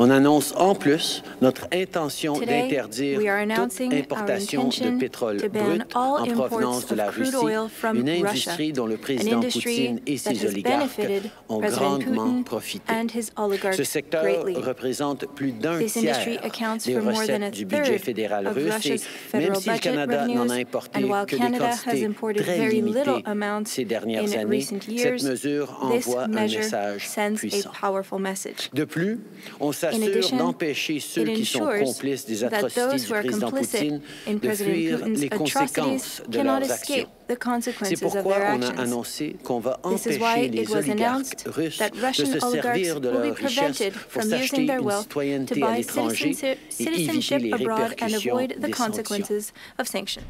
On annonce en plus notre intention d'interdire toute importation de pétrole brut en provenance de la Russie, une industrie dont le président Poutine et ses oligarques ont grandement profité. Ce secteur représente plus d'un tiers des recettes du budget fédéral russe et même si le Canada n'en a importé que des quantités très limitées ces dernières années, cette mesure envoie un message puissant. De plus, on s'assure d'empêcher ceux qui sont complices des atrocités du président Poutine de fuir les conséquences de leurs actions. C'est pourquoi on a annoncé qu'on va empêcher les oligarques russes de se servir de leur richesse pour s'acheter une citoyenneté à l'étranger et éviter les répercussions des sanctions.